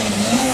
Amen.